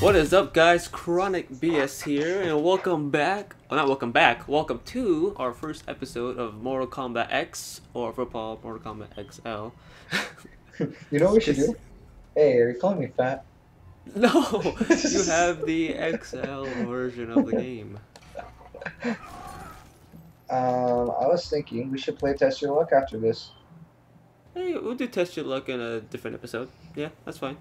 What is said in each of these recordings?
What is up guys, Chronic BS here, and welcome back, well not welcome back, welcome to our first episode of Mortal Kombat X, or football Mortal Kombat XL. You know what we should do? Hey, are you calling me fat? no! You have the XL version of the game. Um, I was thinking we should play Test Your Luck after this. Hey, we'll do test your luck in a different episode. Yeah, that's fine.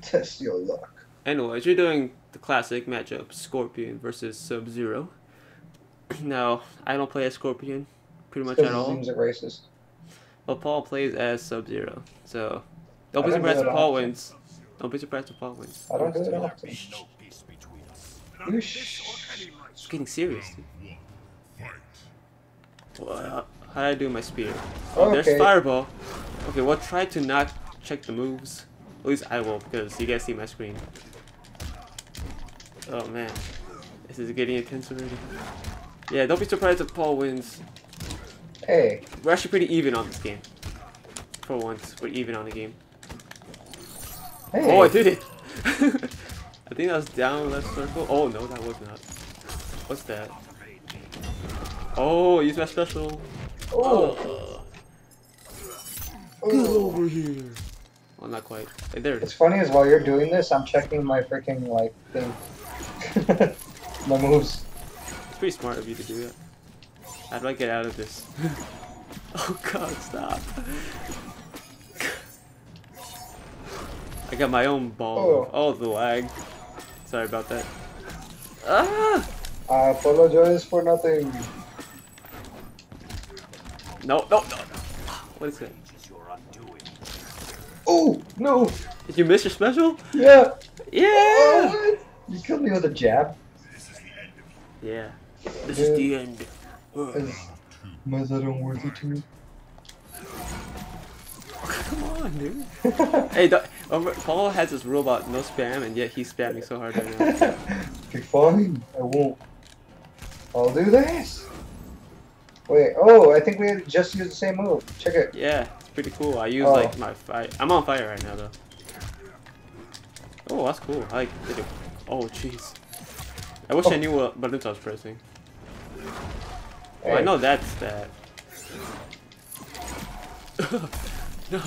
Test Your Luck. Anyways, you're doing the classic matchup, Scorpion versus Sub-Zero. now, I don't play as Scorpion, pretty much Because at it all. seems like racist. But Paul plays as Sub Zero, so don't be surprised if Paul wins. Don't be surprised if Paul wins. I don't do it often. I'm You sh- getting serious. Dude. Well, how did I do my spear? Oh, there's fireball. Okay, well try to not check the moves. At least I will because you guys see my screen. Oh man, this is getting intense already. Yeah, don't be surprised if Paul wins. Hey, We're actually pretty even on this game. For once, we're even on the game. hey. Oh, I did it! I think that was down left circle. Oh, no, that was not. What's that? Oh, use my special. Oh, Uh, get oh. over here. Oh, not quite. There it It's funny as while you're doing this, I'm checking my freaking like thing. my moves. It's pretty smart of you to do that. How do I get out of this? oh god, stop. I got my own ball. Oh, the lag. Sorry about that. Ah! I apologize for nothing. No, no, no. What is it? Oh no! Did you miss your special? Yeah. Yeah! Oh, what? You killed me with a jab. Yeah. This is the end. Is was that unworthy to me? Come on, dude. hey, don't- over- um, Paul has this rule about no spam, and yet he's spamming so hard right now. okay, fine. I won't. I'll do this. Wait. Oh, I think we just used the same move. Check it. Yeah, pretty cool. I use Oh. like my fire. I'm on fire right now though. Oh, that's cool. I like it. Oh, jeez. I wish I Oh. knew what buttons I was pressing. Oh, I know that's that. no.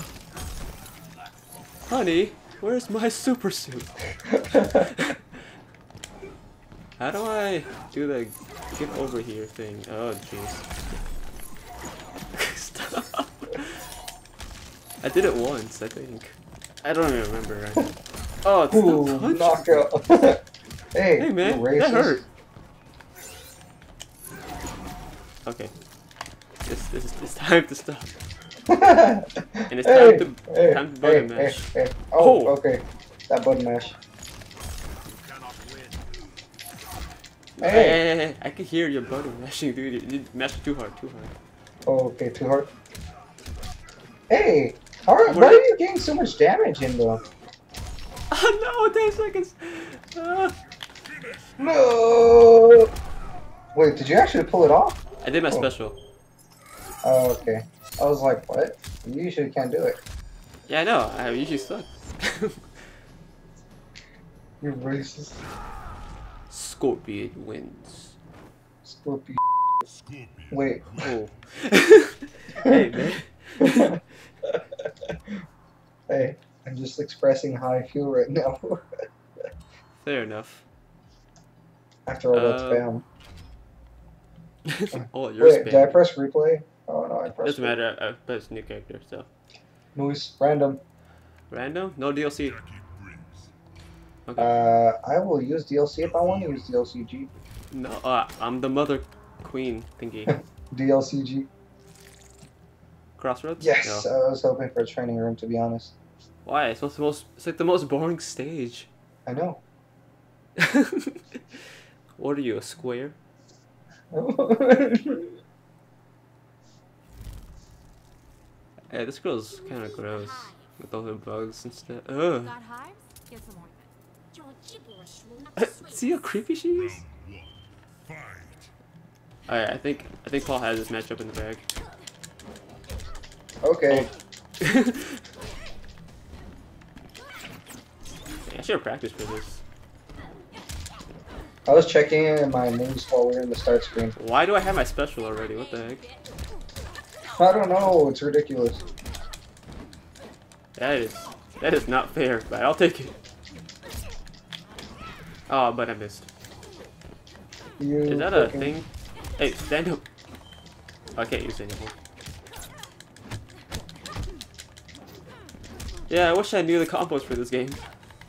Honey, where's my super suit? How do I do the get over here thing? Oh, jeez. I did it once, I think. I don't even remember right now. Oh, it's Ooh, not punch. knockout. hey, Hey man, you racist. that hurt. Okay. This this is it's time to stop. and it's time to- hey, time to button hey, mash. Hey, hey. Oh, Oh. okay. That button mash. Hey, Hey. hey, hey, hey, I can hear your button mashing, dude. You, you mashed too hard, too hard. Oh, okay, too hard. Hey, how are, why are- are you getting so much damage in though? Oh no, 10 seconds! Ah. No. Wait, did you actually pull it off? I did my Oh. special. Oh, okay. I was like, what? You usually can't do it. Yeah, I know. I usually suck. You're racist. Scorpion wins. Scorpio. Wait. Oh. hey, man. hey, I'm just expressing how I feel right now Fair enough. after all that Uh, spam. oh, you're Wait, did I press replay? Oh no, I pressed Doesn't matter. I I pressed new character, so. Noise, random. Random? No DLC. Okay. Uh, I will use DLC if I want to use DLCG. no, uh, I'm the mother queen thingy. DLCG. Crossroads? Yes, No. I was hoping for a training room to be honest. Why? It's, the most, it's like the most boring stage. I know. what are you, a square? Hey, this girl's kind of gross. With all her bugs and stuff. Ugh. Got hives? Get some ointment. See how creepy she is? Alright, I think I think Paul has this matchup in the bag. Okay. I should have practiced for this. I was checking in my moves while we were in the start screen. Why do I have my special already? What the heck? I don't know. It's ridiculous. That is that is not fair, but I'll take it. Oh, but I missed. You Is that a thing? Hey, stand up. I can't use it anymore. Yeah, I wish I knew the combos for this game.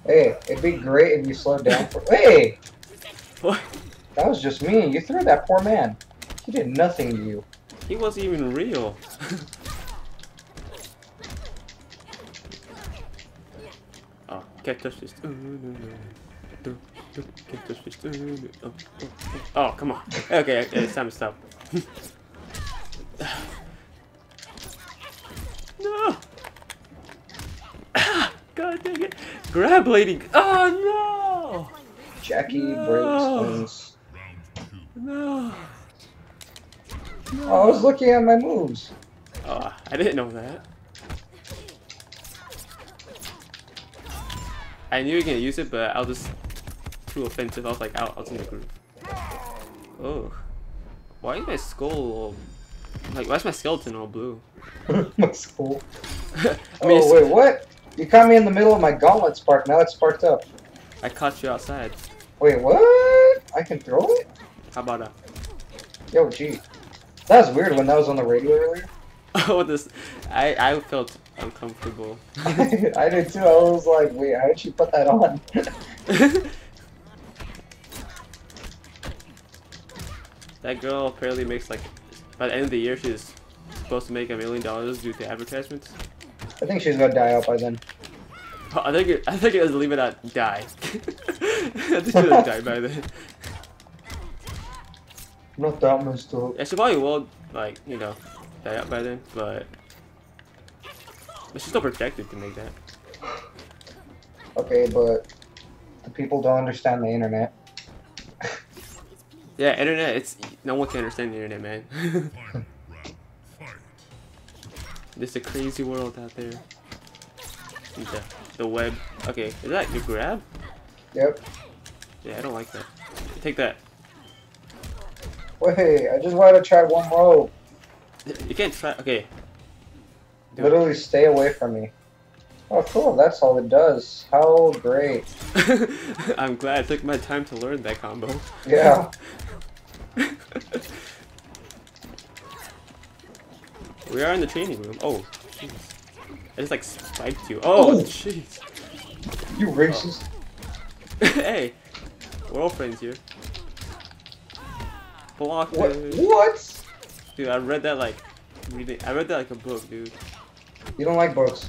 Hey, it'd be great if you slowed down for. Hey, What? that was just me. You threw that poor man. He did nothing to you. He wasn't even real. oh, can't touch this. No, no. Don't- don't- Can't touch this. Oh, oh, oh. oh, come on. Okay, okay, it's time to stop. no! Ah, God dang it! Grab lady! Oh no! Jacqui No. breaks no! No! Oh, I was looking at my moves. Oh, I didn't know that. I knew you were gonna use it, but I was just too offensive. I was like, out, I was in the group. Oh, why is my skull all, like? Why is my skeleton all blue? my skull. I Oh mean, it's- wait, what? You caught me in the middle of my gauntlet spark. Now it's sparked up. I caught you outside. Wait, what? I can throw it? How about that? Yo, gee. That was weird when that was on the radio earlier. Oh, this. I I felt uncomfortable. I did too. I was like, wait, how did she put that on? that girl apparently makes like. By the end of the year, she's supposed to make a million dollars due to advertisements. I think she's gonna die out by then. Oh, I think it, I think it was leave it at die. I think she would die by then. Not that much though. Yeah, she probably will like you know die out by then, but but she's still protected to make that. Okay, but the people don't understand the internet. Yeah, internet. It's no one can understand the internet, man. It's a crazy world out there. The, the web. Okay, is that your grab? Yep. Yeah, I don't like that. Take that. Wait, I just wanted to try one more. You can't try. Okay. Do it. Literally stay away from me. Oh, cool. That's all it does. How great. I'm glad I took my time to learn that combo. Yeah. we are in the training room. Oh, jeez. I just like spiked you. Oh, Ooh. jeez. You racist. hey, we're all friends here. Block What? it. What? Dude, I read that like, reading. I read that like a book, dude. You don't like books.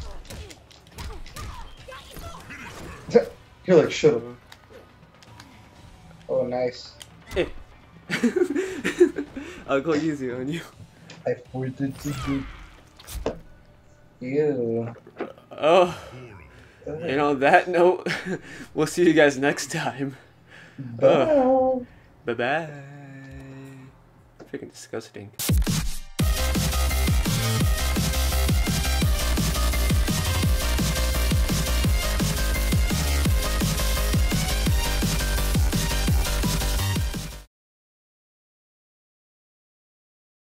You're like, shut up. Uh-huh. Oh, nice. Hey. I'll go easy on you. I pointed to you. You. Oh, and on that note, we'll see you guys next time. Bye. Bye bye. Freaking disgusting.